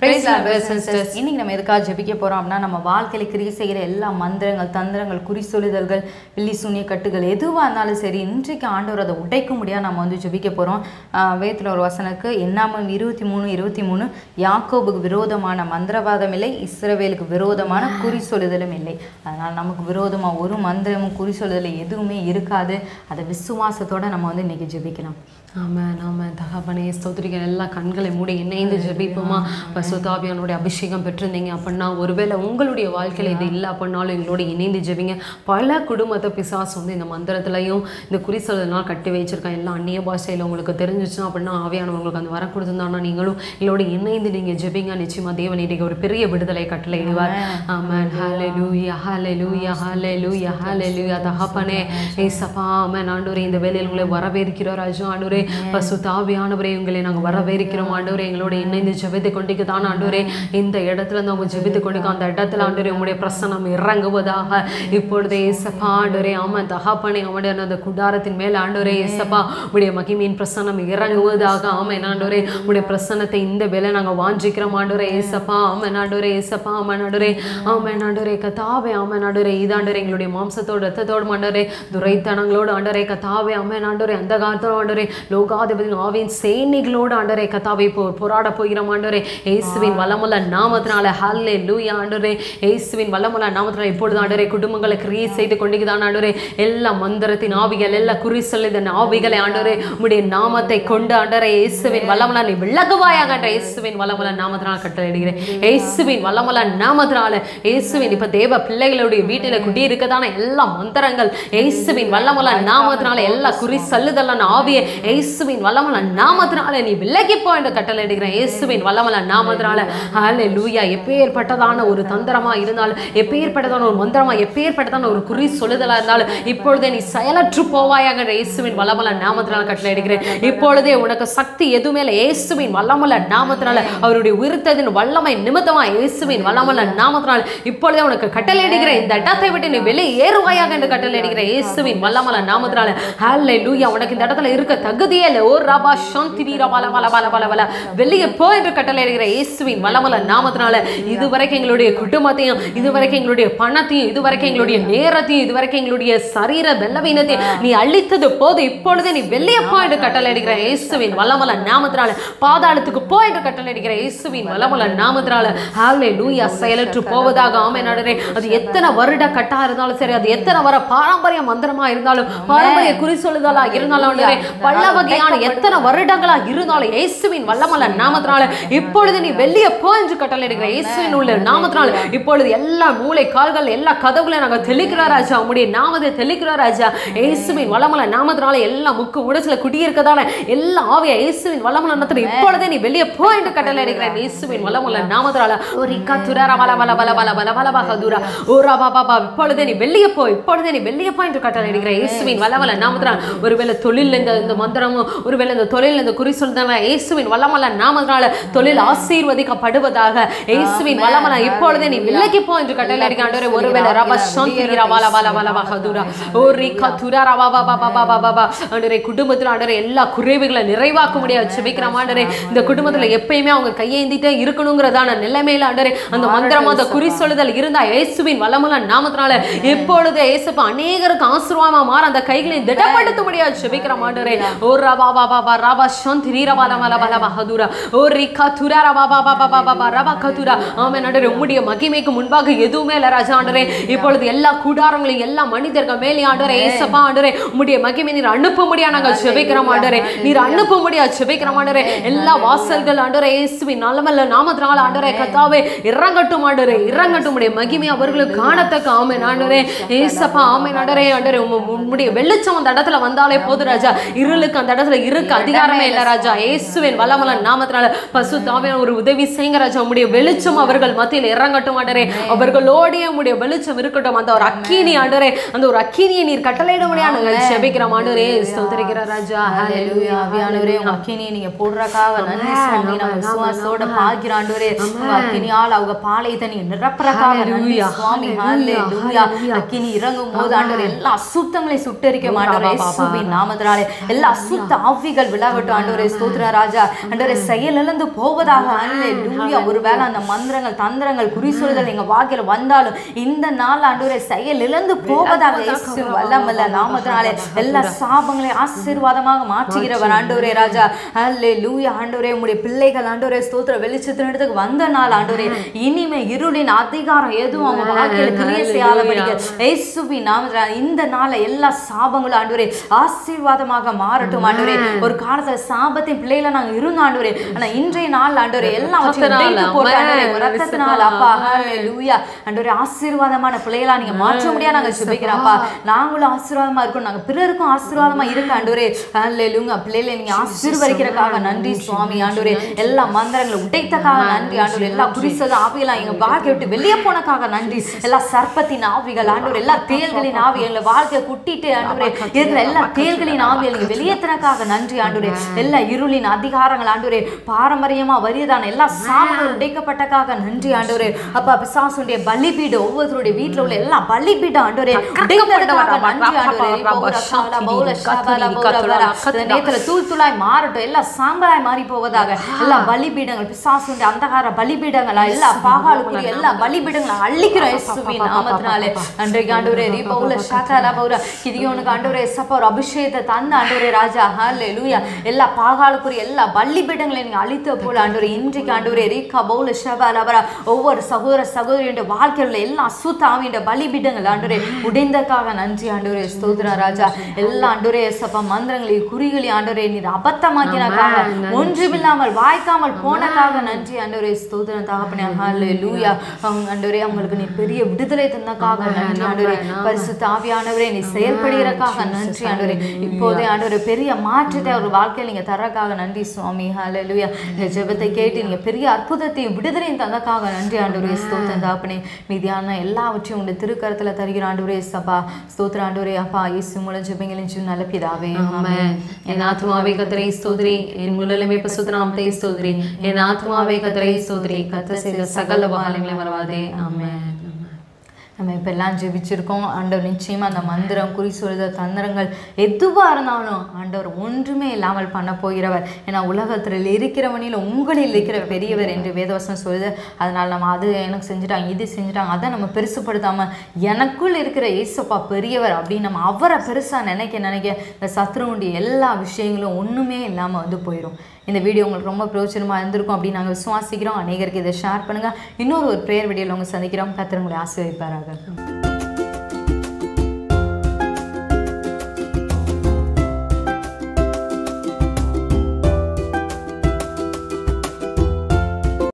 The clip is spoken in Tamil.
இன்னைக்கு நம்ம எதுக்காக ஜெபிக்க போறோம் அப்படின்னா நம்ம வாழ்க்கையில கிரியை செய்கிற எல்லா மந்திரங்கள் தந்திரங்கள் குறி சொல்லுதல்கள் பில்லி சூனிய கட்டுகள் எதுவாக இருந்தாலும் சரி இன்றைக்கு ஆண்டவர் அதை உடைக்க முடியாது நம்ம வந்து ஜெபிக்க போறோம். ஆஹ் வேதத்துல ஒரு வசனுக்கு என்னாமம் இருபத்தி மூணு இருபத்தி மூணு யாக்கோபுக்கு விரோதமான மந்திரவாதம் இல்லை இஸ்ரவேலுக்கு விரோதமான குறி சொல்லுதலும் இல்லை. அதனால நமக்கு விரோதமா ஒரு மந்திரமும் குறி சொல்லுதலும் எதுவுமே இருக்காது. அதை விசுவாசத்தோட நம்ம வந்து இன்னைக்கு ஜெபிக்கலாம். ஆமென் ஆமென். தகப்பனே ஸ்தோத்திரிக்கிற எல்லா கண்களை மூடி இணைந்து ஜெபிப்போமா? சுதாபியானுடைய அபிஷேகம் பெற்றிருந்தீங்க அப்படின்னா ஒருவேளை உங்களுடைய வாழ்க்கையில் இது இல்லை அப்படின்னாலும் எங்களோட இணைந்து ஜெபிங்க. பல குடும்பத்தை பிசாஸ் வந்து இந்த மந்திரத்துலையும் இந்த குறி கட்டி வச்சிருக்கேன் எல்லாம் அந்நிய பாஷையில் உங்களுக்கு தெரிஞ்சிச்சுன்னா அப்படின்னா ஆவியானவங்களுக்கு அந்த வரம் கொடுத்துருந்தாங்கன்னா நீங்களும் எங்களோட இணைந்து நீங்க ஜெபிங்க. நிச்சயமாக தேவன் இன்னைக்கு ஒரு பெரிய விடுதலை கட்டளை இடுவார். ஆமென். ஹalleluya லூயா ஹalleluya லூயா தகப்பனே ஏசப்பா ஆமென். ஆண்டூரே இந்த வேலையில் உங்களை வரவேற்கிறோம் ராஜு. ஆண்டூரே பசு தாவியானவரே உங்களை நாங்கள் வரவேற்கிறோம். ஆண்டவரே எங்களோட இணைந்து ஜெபித்து கொண்டிக்கு தான் ஆண்டவரே இந்த இடத்துல நம்ம ஜெபித்து கொண்டு அந்த இடத்துல ஆண்டவரே உங்களுடைய பிரசனம் இறங்குவதாக இப்பொழுதே ஏசப்பா ஆண்டவரே ஆமாம் தகாப்பனை அவனுடைய அந்த குடாரத்தின் மேல் ஆண்டவரே ஏசப்பா உடைய மகிமையின் பிரசனம் இறங்குவதாக ஆமாம் ஆண்டவரே உடைய பிரசனத்தை இந்த வேலை நாங்கள் வாஞ்சிக்கிறோம் ஆண்டவரே ஏசப்பா ஆமாம் ஆண்டவரே ஏசப்பா ஆமாம் ஆண்டவரே ஆமாம் ஆண்டவரே கதாவே ஆமாம் ஆண்டவரே இதாண்டவரே எங்களுடைய மாம்சத்தோடு ரத்தத்தோடு ஆண்டவரே துரைத்தனங்களோடு ஆண்டவரே கதாவே ஆமாம் ஆண்டவரே அந்த காலத்தோடு ஆண்டவரே லோகாதிபதி ஆவியின் சேனைகளோடு ஆண்டவரே கதாவை போ போராட போகிறோம் ஆண்டவரே இயேசுவின் வல்லமுள்ள நாமத்தினால ஹல்லே லூயா ஆண்டவரே. இயேசுவின் வல்லமுள்ள நாமத்தினால இப்பொழுது ஆண்டவரே குடும்பங்களை கிரியேட் செய்து கொண்டிருக்கிறான் ஆண்டவரே. எல்லா மந்திரத்தின் ஆவிகள் எல்லா குறி சொல்லித ஆவிகளை ஆண்டவரே. உடைய நாமத்தை கொண்டு ஆண்டவரே இயேசுவின் வல்லமுள்ள நீ விலகுவாயாக ஆண்டவரே. இயேசுவின் வல்லமுள்ள நாமத்தினால கட்டளையிடுகிறேன். இயேசுவின் வல்லமுள்ள நாமத்தினால இயேசுவின் இப்ப தேவ பிள்ளைகளுடைய வீட்டில குடியிருக்கதான எல்லா மந்திரங்கள் இயேசுவின் வல்லமுள்ள நாமத்தினால எல்லா குறி சல்லுதலான ஆவியை இயேசுவின் வல்லமுள்ள நாமத்தினால நீ விலகி போ என்று கட்டளையிடுகிறேன். இயேசுவின் வல்லமுள்ள நாமத்தினால லூயா எப்பேற்பட்டதான ஒரு தந்திரமா இருந்தாலும் எப்பேற்பட்டதான ஒரு மந்திரமா எப்பேற்பட்டதான ஒரு குறி சொல்லுதலா இருந்தாலும் இப்பொழுதே நீ செயலற்று போவாயாக இயேசுவின் வல்லமுள்ள நாமத்தினால எடுக்கிறேன் இப்பொழுதே உனக்கு சக்தி எதுவுமே இல்லை இயேசுவின் வல்லமல நாமத்தினால அவருடைய உயிர்த்ததின் வல்லமை நிமித்தமா இயேசுவின் வல்லமல நாமத்தினால இப்பொழுதே உனக்கு கட்டளையிடுகிறேன் இந்த இடத்தை விட்டு நீ வெளியே ஏறுவாயாக என்று கட்டளையிடுகிறேன் இயேசுவின் வல்லமல நாமத்தினால. லூயா உனக்கு இந்த இடத்துல இருக்க தகுதியே இல்லை. ஓ ரபா சாந்தி ரபால லபா லபா லபா லபா வெளியே போ என்று கட்டளையிடுகிற இயேசுவின் வளமல நாமத்தினால இதுவரைக்கும் எங்களுடைய குடும்பத்தையும் இதுவரைக்கும் எங்களுடைய பணத்தையும் இதுவரைக்கும் எங்களுடைய நேரத்தையும் இதுவரைக்கும் எங்களுடைய சரீர வெள்ளவீனத்தையும் நீ அழித்தது போது இப்பொழுது நீ வெள்ளையப்பா என்று என்று அடிக்கிற இயேசுவின் வளமல நாமத்தினால பாதாளத்துக்கு போ என்று கட்டளையிடுகிற இயேசுவின் வளமல நாமத்தினால. ஹாலே லூயா செயலற்று போவதாக ஆமை நடரே அது எத்தனை வருட கட்டா இருந்தாலும் சரி அது எத்தனை வர பாரம்பரிய மந்திரமா இருந்தாலும் பாரம்பரிய குறி சொல்லுதலா இருந்தாலும் பல வகையான எத்தனை வருடங்களா இருந்தாலும் இயேசுவின் வல்லமல நாமத்தினால இப்பொழுது நீ வெளியே போ என்று கட்டளையிடுகிற இயேசுவின் உள்ள நாமத்தினால இப்பொழுது எல்லா மூளை கால்கள் எல்லா கதவுகளையும் நாங்கள் தெளிக்கிறோம் ராஜா. உம்முடைய நாமத்தை தெளிக்கிறோம் ராஜா. இயேசுவின் வல்லமல்ல நாமத்தினால எல்லா முக்கு உடச்சுல குடியிருக்கதான எல்லா ஆவிய இயேசுவின் வல்லமல்ல நாமத்தினால இப்பொழுதே நீ வெளியே போ என்று கட்டளையிடுகிற இயேசுவின் வல்லமல்ல நாமத்தினால. ஒரு கத்துரா வல வல வல வல வல வல பகதுரா ஓரா பாபா இப்பொழுதே நீ வெளியே போ இப்பொழுதே நீ வெளியே போ என்று கட்டளையிடுகிற இயேசுவின் வல்லமல்ல நாமத்தினால. ஒருவேளை தொழில் இந்த இந்த மந்திரமும் ஒருவேளை இந்த தொழில் இந்த குறி சொல்றதான இயேசுவின் வல்லமல்ல நாமத்தினால தொழில் ஆசீர்வதிக்கப்படுவதாக இயேசுவின் வல்லமல்ல இப்பொழுதே நீ விலகி போ என்று கட்டளையிடுகிற ஆண்டவரே ஒருவேளை ரப சாந்தி ரபால வல வல பகதுரா ஓரி கத்துரா ரபா பாபா பாபா பாபா பா ஆண்டவரே குடும்பத்தில் ஆண்டவரே எல்லா குறைவுகளை நிறைவாக்க முடியாது செபிக்கிறோம் ஆண்டவரே. இந்த குடும்பத்துல எப்பயுமே அவங்க கையேந்திட்டே இருக்கணுங்கிறதான நிலைமையில ஆண்டவரே அந்த மந்திரமா அந்த குறி சொல்லுதல் இருந்தா இயேசுவின் வல்லமுள்ள நாமத்தினால எப்பொழுது இயேசுப்பா அநேகருக்கு ஆசீர்வாதமா மாற அந்த கைகளை திடப்படுத்த முடியாது செபிக்கிறோம் ஆண்டவரே. ஓ ரபா பாபா பா ரபா சாந்தி ரீ ரபா லபா லபா ஹதுரா ஓ ரி கதுரா ரபா பாபா உம்முடைய மகிமைக்கு முன்பாக எதுவுமே இல்ல ராஜா ஆண்டரே இப்பொழுது எல்லா கூடாரங்களையும் எல்லா மனிதர்கள் மேலே ஆண்டரே ஏசப்பா ஆண்டரே உம்முடைய மகிமை நீர் அனுப்ப முடியா நாங்கள் செபிக்கிறோம் ஆண்டரே நீர் அனுப்ப முடியா செபிக்கிறோம் ஆண்டரே எல்லா வாசல்கள் ஆண்டரே இயேசுவின் நல்லமல்ல நாமத்தினால ஆண்டரே கத்தாவே இறங்கட்டும் ஆண்டரே இறங்கட்டும் உடைய மகிமை அவர்களுக்கு காணத்தக்க ஆமை ஆண்டரே ஏசப்பா ஆமை ஆண்டரே ஆண்டரே உம்முடைய வெளிச்சம் அந்த இடத்துல வந்தாலே போது ராஜா இருளுக்கு அந்த இடத்துல இருக்கு அதிகாரமே இல்ல ராஜா இயேசுவின் வல்லமல நாமத்தினால பசு தாவே ஒரு உதவி செய்யுங்க ராஜா. உம்முடைய வெளிச்சம் அவர்கள் மத்தியில் இறங்கட்டும் ஆண்டவரே. அவர்களோடே உம்முடைய வெளிச்சம் இருக்கட்டும். அந்த ஒரு அக்கினி ஆண்டவரே அந்த ஒரு அக்கினியை நீர் கட்டளையிட முடியாது நாங்கள் ஜெபிக்கிறோம். ஆண்டவரே ஸ்தோத்திரிக்கிற ராஜா. ஹalleluya ஆவியானவரே உங்க அக்கினியை நீங்க போடுறக்காக நன்றி சுவாமி. நம்ம விசுவாசத்தோட பாக்கிற ஆண்டவரே உங்க அக்கினியால் அவங்க பாளையத்தை நீங்க நிரப்புறக்காக நன்றி சுவாமி. ஹalleluya அக்கினி இறங்கும் போது ஆண்டவரே எல்லா அசுத்தங்களை சுட்டரிக்க மாட்டவரே இயேசுவின் நாமத்தினாலே. எல்லா அசுத்த ஆவிகள் விலகட்டும் ஆண்டவரே. ஸ்தோத்திர ராஜா. ஆண்டவரே செயலிழந்து போவதாக ஹalleluya ஒருவேளை அந்த மந்திரங்கள் தந்திரங்கள் குறிசொல்கள் எங்க வாழ்க்கையில வந்தாலும் இந்த நாள் ஆண்டவரே செயல் இழந்து போவதாக இயேசு வல்லமல்ல. நாமத்தினாலே எல்லா சாபங்களையும் ஆசீர்வாதமாக மாற்றுகிறவர் ஆண்டவரே ராஜா. ஹalleluya ஆண்டவரே உம்முடைய பிள்ளைகள் ஆண்டவரே ஸ்தோத்திர வெளிச்சத்தின் இடத்துக்கு வந்த நாள் ஆண்டவரே. இனிமே இருளின் அதிகாரம் எதுவும் அவங்க வாழ்க்கையில கிரியை செய்யாதபடிக்கு நாமத்தினால இந்த நாள்ல எல்லா சாபங்களும் ஆண்டவரே ஆசீர்வாதமாக மாறட்டும் ஆண்டவரே. ஒரு காலத்துல சாபத்தின் பிள்ளைகள நாங்க இருந்தோம் ஆண்டவரே. ஆனா இன்றைய நாள் ஆண்டவரே எல்லாம் ரத்தத்தினால அப்பா ஹalleluya ஆண்டவரே ஆசீர்வாதமான பிள்ளைகளா நீங்க மாற்ற முடியாது நாங்க ஜெபிக்கிறோம்ப்பா நாங்களும் ஆசீர்வாதமா இருக்கோம் நாங்க பிறருக்கும் ஆசீர்வாதமா இருக்க ஆண்டவரே. ஹalleluya பிள்ளைகளை நீங்க ஆசீர்வதிக்கிறதுக்காக நன்றி சுவாமி ஆண்டவரே. எல்லா மந்திரங்களை உடைத்தக்காக நன்றி ஆண்டவரே. எல்லா குறிசத ஆவியெல்லாம் எங்க வாழ்க்கை விட்டு வெளியே போனக்காக நன்றி. எல்லா சர்ப்பத்தின் ஆவிகள் ஆண்டவரே. எல்லா தேள்களின் ஆவி எங்களை வாழ்க்கையை குட்டிட்டு ஆண்டவரே. இருக்கிற எல்லா தேள்களின் ஆவியை நீங்க வெளியேற்றினக்காக நன்றி ஆண்டவரே. எல்லா இருளின் அதிகாரங்கள் ஆண்டவரே. பாரம்பரியமா வரியதான எல்லா சாபங்களும் உடைக்கப்பட்டக்காக. நன்றி ஆண்டவரே. அப்பா பிசாசுடைய பலிபீடம் ஒவ்வொருத்தருடைய வீட்டுல உள்ள எல்லா பலிபீடம் ஆண்டவரே. நன்றி நேரத்துல தூள் தூளாய் மாறட்டும். எல்லா சாம்பலாய் மாறி போவதாக எல்லா பலிபீடங்கள் பிசாசுடைய அந்தகார பலிபீடங்களா எல்லா பாகாலுக்குரிய எல்லா பலிபீடங்களை அள்ளிக்கிறோம் இயேசுவின் நாமத்தினாலே. அன்றைக்கு ஆண்டவரே. ரீ பௌல ஷாகாலா பௌரா கிதியோனுக்கு ஆண்டவரே சப்பா ஒரு அபிஷேகத்தை தந்த ஆண்டவரே ராஜா. ஹalleluya. எல்லா பாகாலுக்குரிய எல்லா பலிபீடங்களை நீங்க அழித்த போல ஆண்டவரே இன்றைக்கு ஆண்டவரே ரீகா பௌல ஷாபாலா பரா ஒவ்வொரு சகோதர சகோதரியுடைய வாழ்க்கையில் எல்லா அசுத்தாவியுடைய பலிபீடங்கள் ஆண்டவரே உடைந்தக்காக நன்றி ஆண்டவரே ஸ்தோத்திரம் ராஜா. எல்லா ஆண்டவரே சப்பா மந்திரங்களையும் குறிகளையும் ஆண்டவரே நீர் அபத்தமாக்கினக்காக ஒன்றுமில்லாமல் வாய்க்காமல் போனக்காக நன்றி ஆண்டவரே ஸ்தோத்திரம் தகப்பனே. ஹalleluya அவங்க ஆண்டவரே அவங்களுக்கு நீ பெரிய விடுதலை தந்தக்காக நன்றி ஆண்டவரே. பரிசுத்த ஆவியானவரே நீ செயல்படுகிறக்காக நன்றி ஆண்டவரே. இப்போதே ஆண்டவரே பெரிய மாற்றத்தை அவர் வாழ்க்கையில் நீங்க தரக்காக நன்றி சுவாமி. ஹalleluya இந்த ஜெபத்தை கேட்டு நீங்க பெரிய அற்புதத்தையும் விடுதலையும் தந்தக்காக நன்றி ஆண்டவரே ஸ்தோத்திரம். தகப்பனே மீதியான எல்லாவற்றையும் உங்களுடைய திருக்கரத்துல தருகிற ஆண்டவரே சபா. ஸ்தோத்திர ஆண்டவரே அப்பா இயேசு மூலம் ஜெபங்களின் நல்ல பிதாவே. என் ஆத்மாவே கத்தரை ஸ்தோத்ரி என் முழுமே பசுத்தனாமத்தை ஸ்தோத்ரி என் ஆத்மாவே கத்தரை ஸ்தோத்ரி கத்த செய்த சகல பாகங்களை மறவாதே ஆமென். நம்ம இப்பெல்லாம் ஜெபிச்சிருக்கோம். ஆண்டவர் நிச்சயமாக அந்த மந்திரம் குறி சொல்த தந்திரங்கள் எதுவாக இருந்தாலும் ஆண்டவர் ஒன்றுமே இல்லாமல் பண்ண போகிறவர். ஏன்னா உலகத்தில் இருக்கிறவனில் உங்களில் இருக்கிற பெரியவர் என்று வேதவசம் சொல்லுது. அதனால் நம்ம அது எனக்கு செஞ்சுட்டாங்க இது செஞ்சுட்டாங்க அதை நம்ம பெருசுப்படுத்தாமல் எனக்குள் இருக்கிற இயேசப்பா பெரியவர் அப்படின்னு நம்ம அவரை பெருசாக நினைக்க நினைக்க இந்த சத்ருவுடைய எல்லா விஷயங்களும் ஒன்றுமே இல்லாமல் வந்து போயிடும் இந்த வீடியோ உங்களுக்கு ரொம்ப பிரயோஜனமாக இருந்திருக்கும் அப்படின்னு நாங்கள் விசுவாசிக்கிறோம். அநேகருக்கு இதை ஷேர் பண்ணுங்கள் இன்னொரு ஒரு ப்ரேயர் வீடியோவில் உங்க சந்திக்கிறோம். கத்திரங்களை ஆசீர்வதிப்பாராக.